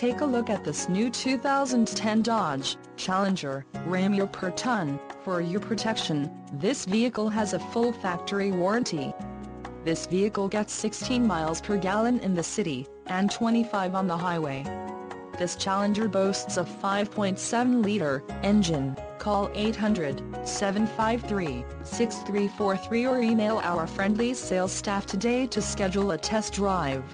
Take a look at this new 2010 Dodge Challenger Ram Your per ton. For your protection, this vehicle has a full factory warranty. This vehicle gets 16 miles per gallon in the city, and 25 on the highway. This Challenger boasts a 5.7-liter engine. Call 800-753-6343 or email our friendly sales staff today to schedule a test drive.